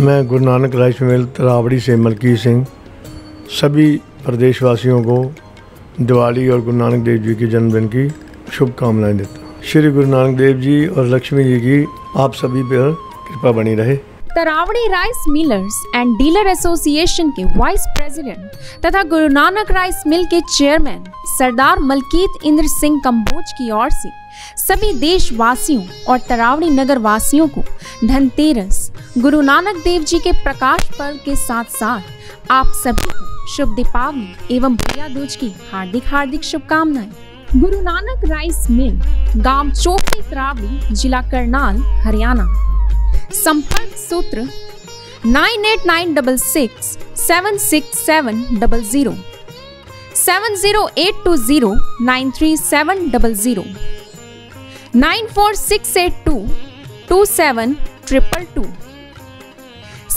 मैं गुरु नानक राइस मिल तरावड़ी से मलकी सिंह, सभी प्रदेशवासियों को दिवाली और गुरु नानक देव जी के जन्मदिन की शुभकामनाएँ देता हूँ। श्री गुरु नानक देव जी और लक्ष्मी जी की आप सभी पर कृपा बनी रहे। Taraori rice millers and dealer association के वाइस प्रेसिडेंट तथा गुरु नानक राइस मिल के चेयरमैन सरदार मलकीत इंद्र सिंह कम्बोज की ओर से सभी देशवासियों और तरावड़ी नगर वासियों को धनतेरस गुरु नानक देव जी के प्रकाश पर्व के साथ साथ आप सभी को शुभ दीपावली एवं भैया दूज की हार्दिक हार्दिक शुभकामनाएँ। गुरु नानक राइस मिल, गाँव चोपड़ी तरावड़ी जिला करनाल, हरियाणा। संपर्क सूत्र nine eight nine double six seven six seven double zero, seven zero eight two zero nine three seven double zero, nine four six eight two two seven triple two.